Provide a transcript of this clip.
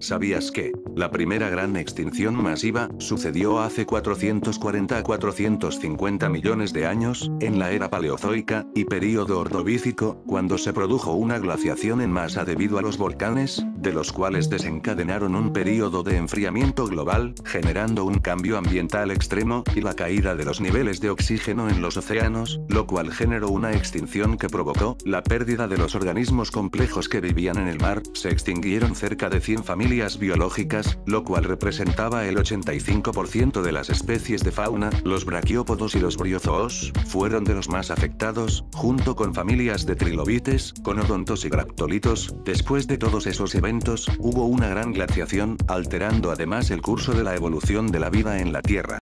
¿Sabías que la primera gran extinción masiva sucedió hace 440 a 450 millones de años, en la era paleozoica y período ordovícico, cuando se produjo una glaciación en masa debido a los volcanes, de los cuales desencadenaron un período de enfriamiento global, generando un cambio ambiental extremo y la caída de los niveles de oxígeno en los océanos, lo cual generó una extinción que provocó la pérdida de los organismos complejos que vivían en el mar, se extinguieron cerca de 100 familias biológicas, lo cual representaba el 85% de las especies de fauna, los braquiópodos y los briozoos, fueron de los más afectados, junto con familias de trilobites, conodontos y graptolitos, después de todos esos eventos, hubo una gran glaciación, alterando además el curso de la evolución de la vida en la Tierra.